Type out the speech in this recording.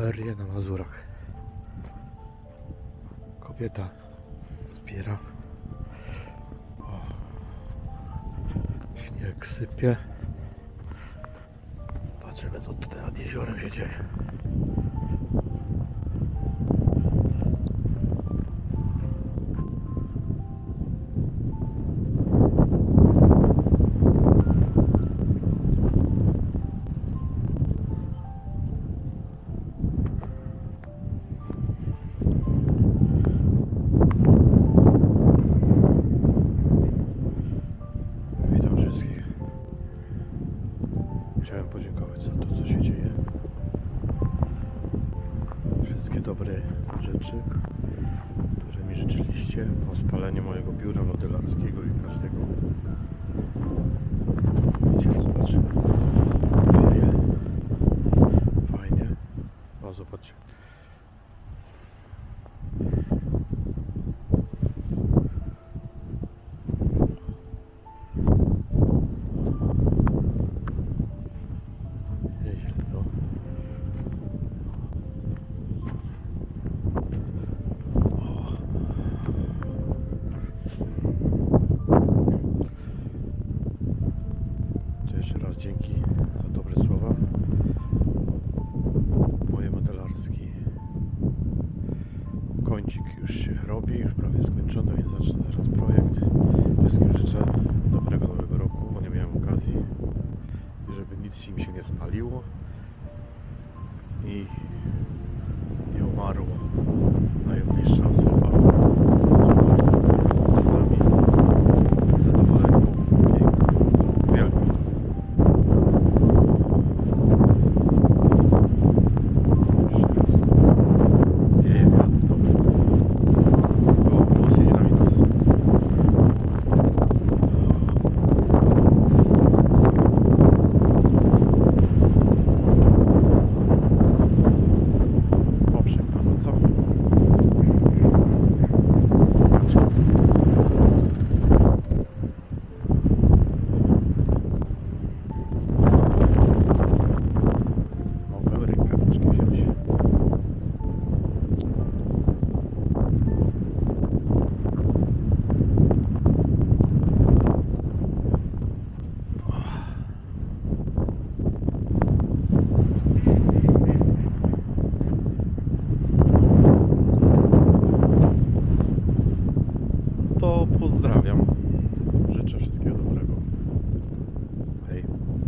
ferie na Mazurach. Kobieta zbiera. O, śnieg sypie. Patrzymy co tutaj nad jeziorem się dzieje. Chciałem podziękować za to, co się dzieje. Wszystkie dobre rzeczy, które mi życzyliście po spaleniu mojego biura modelarskiego i każdego. Kącik już się robi, już prawie skończony, więc zacznę teraz projekt. Wszystkim życzę dobrego nowego roku, bo nie miałem okazji żeby nic im się nie spaliło i to pozdrawiam. Życzę wszystkiego dobrego.